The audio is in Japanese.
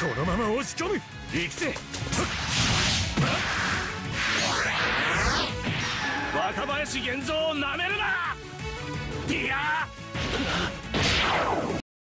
このまま押し込む。行くぜ。若林源三をなめるな。ディアー。